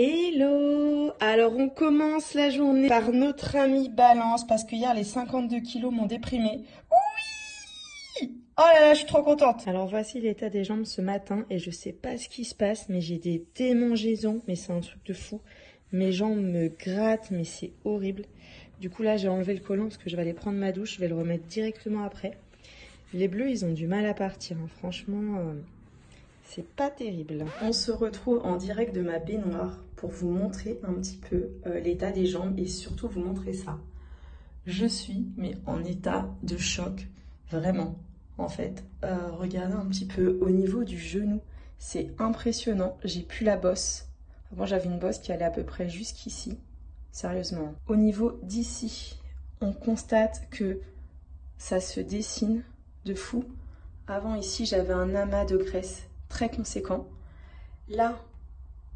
Hello Alors on commence la journée par notre ami balance parce que hier les 52 kilos m'ont déprimé. Oui Oh là là, je suis trop contente Alors voici l'état des jambes ce matin et je sais pas ce qui se passe mais j'ai des démangeaisons mais c'est un truc de fou. Mes jambes me grattent mais c'est horrible. Du coup là j'ai enlevé le collant parce que je vais aller prendre ma douche, je vais le remettre directement après. Les bleus ils ont du mal à partir, hein. franchement... Euh, c'est pas terrible. On se retrouve en direct de ma baignoire pour vous montrer un petit peu euh, l'état des jambes et surtout vous montrer ça. Je suis mais en état de choc, vraiment. En fait, euh, regardez un petit peu au niveau du genou, c'est impressionnant. J'ai plus la bosse. Avant j'avais une bosse qui allait à peu près jusqu'ici. Sérieusement. Au niveau d'ici, on constate que ça se dessine de fou. Avant ici, j'avais un amas de graisse très conséquent. Là,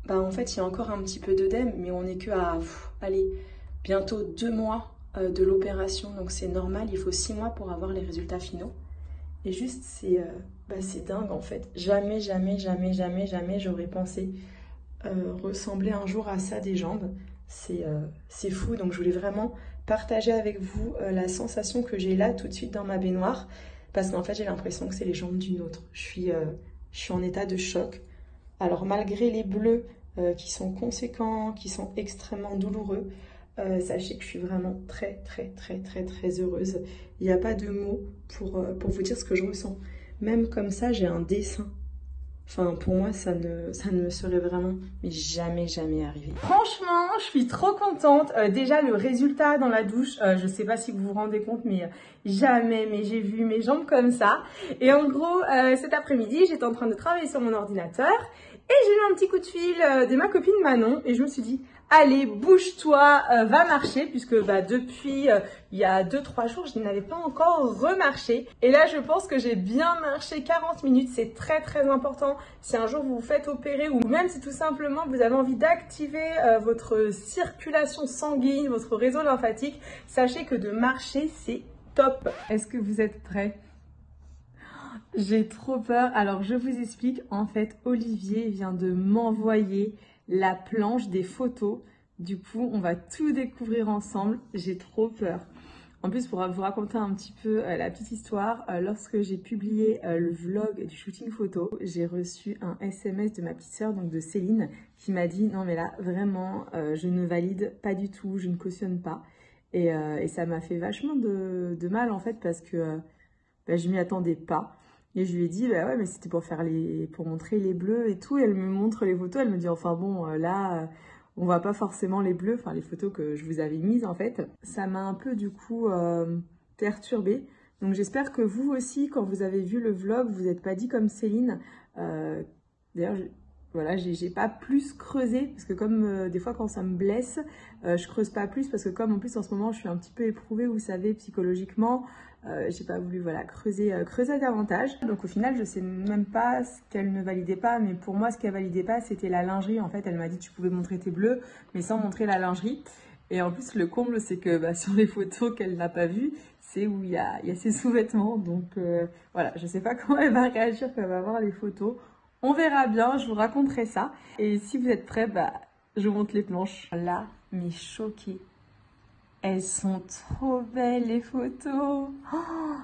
bah en fait, il y a encore un petit peu d'œdème, mais on n'est que à, allez, bientôt deux mois euh, de l'opération, donc c'est normal, il faut six mois pour avoir les résultats finaux. Et juste, c'est euh, bah, dingue en fait. Jamais, jamais, jamais, jamais, jamais j'aurais pensé euh, ressembler un jour à ça des jambes. C'est fou, donc je voulais vraiment partager avec vous la sensation que j'ai là tout de suite dans ma baignoire, parce qu'en fait j'ai l'impression que c'est les jambes d'une autre. Je suis je suis en état de choc. Alors malgré les bleus euh, qui sont conséquents, qui sont extrêmement douloureux, euh, sachez que je suis vraiment très très très très très heureuse. Il n'y a pas de mots pour, euh, pour vous dire ce que je ressens. Même comme ça, j'ai un dessin Enfin, pour moi, ça ne, ça ne me serait vraiment mais jamais, jamais arrivé. Franchement, je suis trop contente. Déjà, le résultat dans la douche, je sais pas si vous vous rendez compte, mais jamais, mais j'ai vu mes jambes comme ça. Et en gros, cet après-midi, j'étais en train de travailler sur mon ordinateur et j'ai eu un petit coup de fil de ma copine Manon et je me suis dit, allez, bouge-toi, euh, va marcher, puisque bah, depuis euh, il y a 2-3 jours, je n'avais pas encore remarché. Et là, je pense que j'ai bien marché 40 minutes. C'est très très important. Si un jour vous vous faites opérer ou même si tout simplement vous avez envie d'activer euh, votre circulation sanguine, votre réseau lymphatique, sachez que de marcher, c'est top. Est-ce que vous êtes prêts j'ai trop peur. Alors, je vous explique. En fait, Olivier vient de m'envoyer la planche des photos. Du coup, on va tout découvrir ensemble. J'ai trop peur. En plus, pour vous raconter un petit peu euh, la petite histoire, euh, lorsque j'ai publié euh, le vlog du shooting photo, j'ai reçu un SMS de ma petite sœur, donc de Céline, qui m'a dit non mais là vraiment, je ne valide pas du tout, je ne cautionne pas. Et, ça m'a fait vachement de, mal en fait parce que bah, je m'y attendais pas. Et je lui ai dit, bah ouais, mais c'était pour faire les, pour montrer les bleus et tout. Et elle me montre les photos. Elle me dit, enfin bon, euh, là, euh, on voit pas forcément les bleus, enfin les photos que je vous avais mises en fait. Ça m'a un peu du coup euh, perturbée. Donc j'espère que vous aussi, quand vous avez vu le vlog, vous n'êtes pas dit comme Céline. D'ailleurs, voilà, j'ai pas plus creusé parce que comme des fois quand ça me blesse, je creuse pas plus parce que comme en plus en ce moment je suis un petit peu éprouvée, vous savez, psychologiquement, euh, j'ai pas voulu voilà creuser euh, creuser davantage. Donc au final, je sais même pas ce qu'elle ne validait pas, mais pour moi, ce qu'elle validait pas, c'était la lingerie. En fait, elle m'a dit tu pouvais montrer tes bleus, mais sans montrer la lingerie. Et en plus, le comble, c'est que bah, sur les photos qu'elle n'a pas vues, c'est où il y a, ses sous-vêtements. Donc euh, voilà, je sais pas comment elle va réagir quand elle va voir les photos. On verra bien, je vous raconterai ça. Et si vous êtes prêts, bah, je vous montre les planches. Là, mais choquée elles sont trop belles les photos. Oh,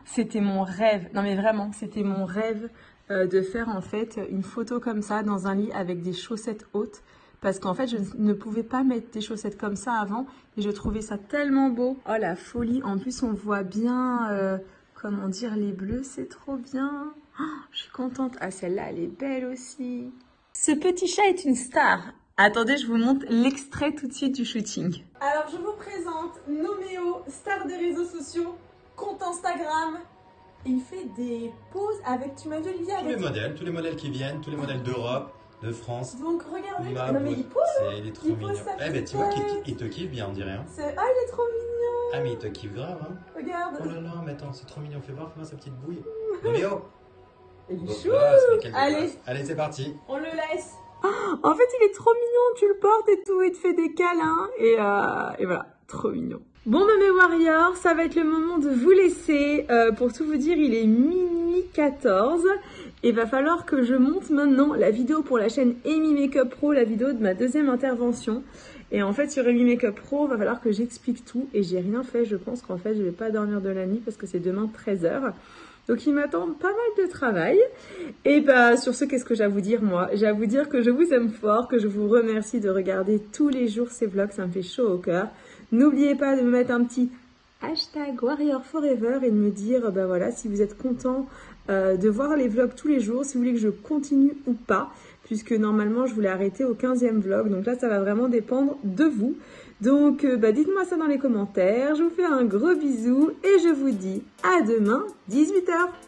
c'était mon rêve. Non mais vraiment, c'était mon rêve euh, de faire en fait une photo comme ça dans un lit avec des chaussettes hautes. Parce qu'en fait, je ne pouvais pas mettre des chaussettes comme ça avant. Et je trouvais ça tellement beau. Oh la folie. En plus, on voit bien, euh, comment dire, les bleus. C'est trop bien. Oh, je suis contente. Ah, celle-là, elle est belle aussi. Ce petit chat est une star. Attendez, je vous montre l'extrait tout de suite du shooting. Alors, je vous présente Noméo, star des réseaux sociaux, compte Instagram. Il fait des poses avec, tu m'as dit Olivier, avec... Tous les modèles, tous les modèles qui viennent, tous les modèles d'Europe, de France. Donc regardez, non mais il pose Il est trop mignon. Eh ben tu vois qu'il te kiffe bien, on dirait. Hein. Ah, il est trop mignon Ah mais il te kiffe grave, hein. Regarde Oh là là, mais attends, c'est trop mignon, fais voir, fais voir sa petite bouille. Noméo Il est chou Allez, Allez c'est parti On le laisse en fait, il est trop mignon, tu le portes et tout, il te fait des câlins. Et, euh, et voilà, trop mignon. Bon, mes warriors, ça va être le moment de vous laisser. Euh, pour tout vous dire, il est minuit 14. il va falloir que je monte maintenant la vidéo pour la chaîne Amy Makeup Pro, la vidéo de ma deuxième intervention. Et en fait, sur Amy Makeup Pro, va falloir que j'explique tout. Et j'ai rien fait. Je pense qu'en fait, je vais pas dormir de la nuit parce que c'est demain 13h. Donc il m'attend pas mal de travail. Et bah sur ce, qu'est-ce que j'ai à vous dire moi? J'ai à vous dire que je vous aime fort, que je vous remercie de regarder tous les jours ces vlogs, ça me fait chaud au cœur. N'oubliez pas de me mettre un petit hashtag Warrior Forever et de me dire bah voilà si vous êtes content euh, de voir les vlogs tous les jours, si vous voulez que je continue ou pas, puisque normalement je voulais arrêter au 15e vlog, donc là ça va vraiment dépendre de vous. Donc euh, bah, dites-moi ça dans les commentaires, je vous fais un gros bisou et je vous dis à demain 18h. Bisous